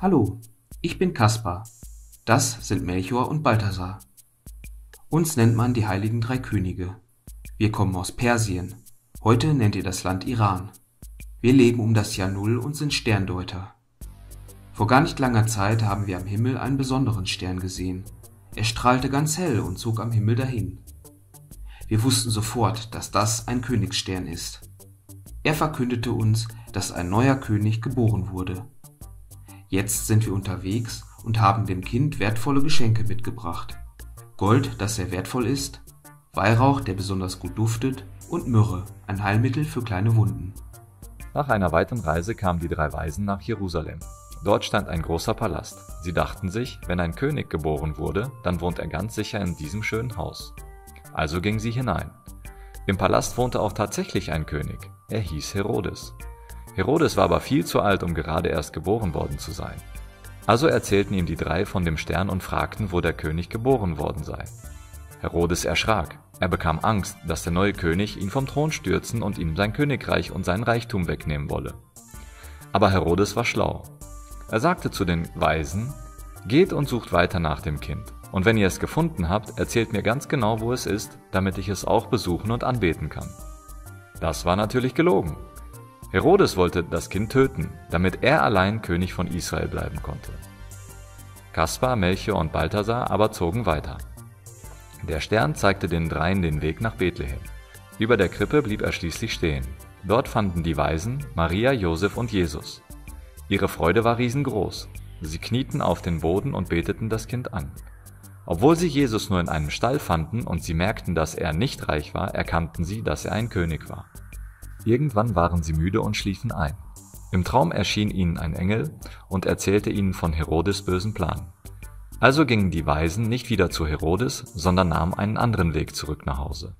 Hallo, ich bin Kaspar. Das sind Melchior und Balthasar. Uns nennt man die heiligen drei Könige. Wir kommen aus Persien. Heute nennt ihr das Land Iran. Wir leben um das Jahr Null und sind Sterndeuter. Vor gar nicht langer Zeit haben wir am Himmel einen besonderen Stern gesehen. Er strahlte ganz hell und zog am Himmel dahin. Wir wussten sofort, dass das ein Königsstern ist. Er verkündete uns, dass ein neuer König geboren wurde. Jetzt sind wir unterwegs und haben dem Kind wertvolle Geschenke mitgebracht. Gold, das sehr wertvoll ist, Weihrauch, der besonders gut duftet, und Myrrhe, ein Heilmittel für kleine Wunden. Nach einer weiten Reise kamen die drei Weisen nach Jerusalem. Dort stand ein großer Palast. Sie dachten sich, wenn ein König geboren wurde, dann wohnt er ganz sicher in diesem schönen Haus. Also gingen sie hinein. Im Palast wohnte auch tatsächlich ein König. Er hieß Herodes. Herodes war aber viel zu alt, um gerade erst geboren worden zu sein. Also erzählten ihm die drei von dem Stern und fragten, wo der König geboren worden sei. Herodes erschrak. Er bekam Angst, dass der neue König ihn vom Thron stürzen und ihm sein Königreich und sein Reichtum wegnehmen wolle. Aber Herodes war schlau. Er sagte zu den Weisen, Geht und sucht weiter nach dem Kind. Und wenn ihr es gefunden habt, erzählt mir ganz genau, wo es ist, damit ich es auch besuchen und anbeten kann. Das war natürlich gelogen. Herodes wollte das Kind töten, damit er allein König von Israel bleiben konnte. Kaspar, Melchior und Balthasar aber zogen weiter. Der Stern zeigte den dreien den Weg nach Bethlehem. Über der Krippe blieb er schließlich stehen. Dort fanden die Weisen Maria, Josef und Jesus. Ihre Freude war riesengroß. Sie knieten auf den Boden und beteten das Kind an. Obwohl sie Jesus nur in einem Stall fanden und sie merkten, dass er nicht reich war, erkannten sie, dass er ein König war. Irgendwann waren sie müde und schliefen ein. Im Traum erschien ihnen ein Engel und erzählte ihnen von Herodes bösen Plan. Also gingen die Weisen nicht wieder zu Herodes, sondern nahmen einen anderen Weg zurück nach Hause.